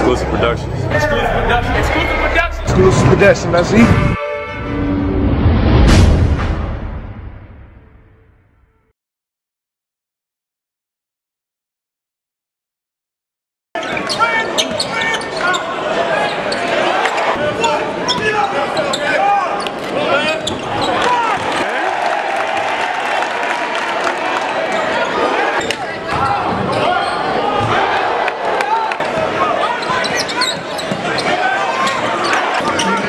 Exclusive Productions. Exclusive production. Exclusive production. Exclusive production, that's it.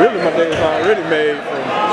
really my day is already made from